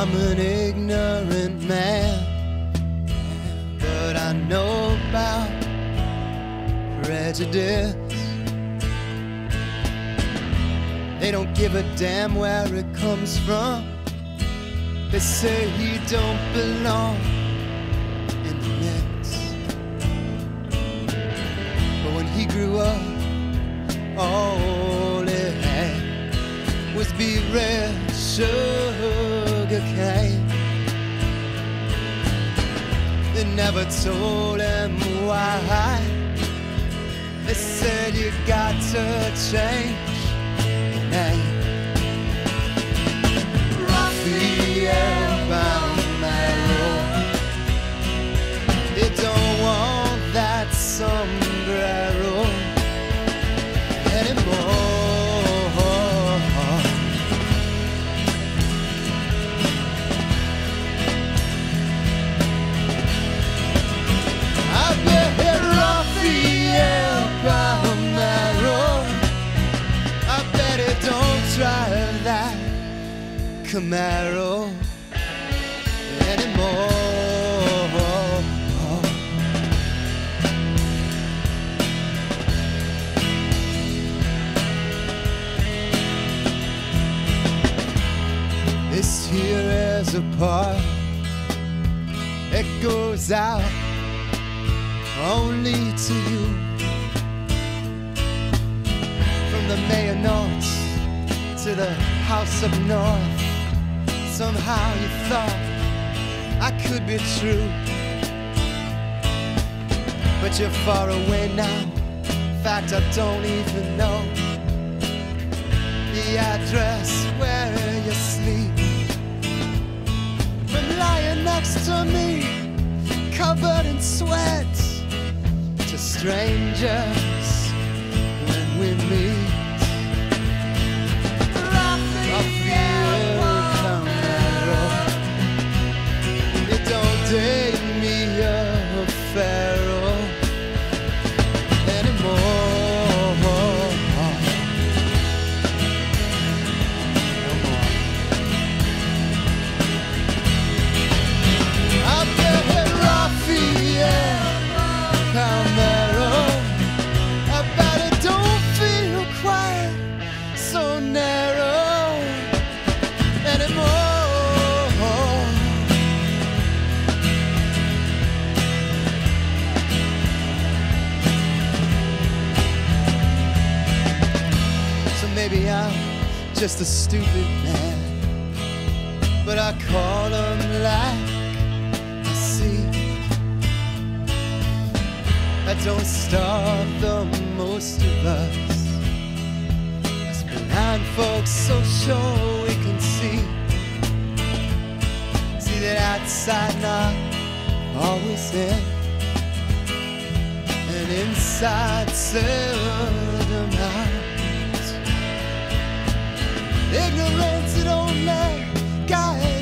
I'm an ignorant man, but I know about prejudice. They don't give a damn where it comes from. They say he don't belong in the mix. But when he grew up, all he had was be red sugar They never told him why. They said you got to change your name. Camaro anymore. This here is a part it goes out only to you from the mayor north to the house up north somehow you thought I could be true. But you're far away now. In fact I don't even know the address where you sleep. From lying next to me covered in sweat to strangers when we meet I'm just a stupid man, but I call them like I see. I don't starve the most of us. Us blind folks so sure we can see. See that outside not always in, and inside so ignorance it don't like guys.